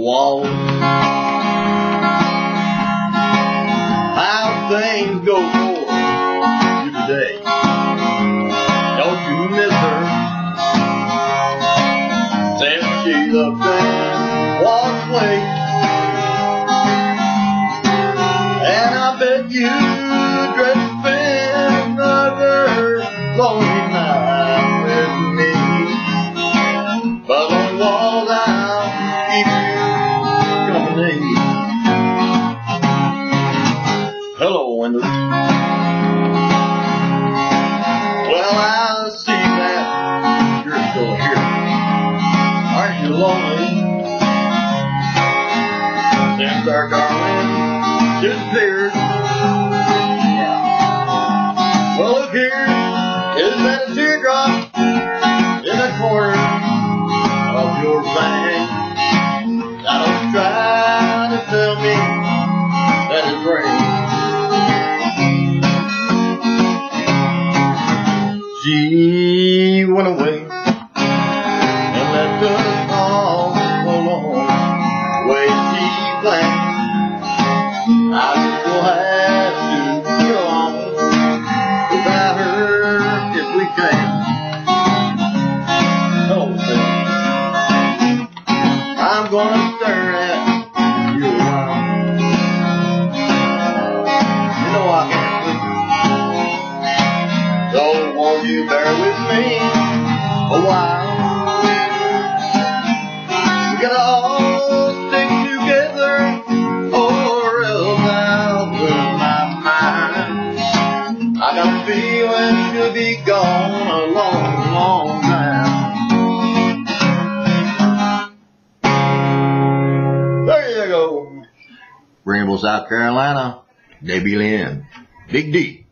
walls. How things go for you today. Don't you miss her? Since she's up there, walks away. And I bet you Hello, Wendy. Well, I see that you're still here. Aren't you lonely? Since our darling disappeared. Well, look here. Isn't that a teardrop in the corner She went away and left us all alone. Way she planned. I will have to go on without her if we can. Oh, I'm gonna stare at you bear with me a while? We gotta all stick together or else I'll lose my mind. I got a feeling she'll be gone a long, long time. There you go. Greenville, South Carolina, Debbie Lynn. Big D.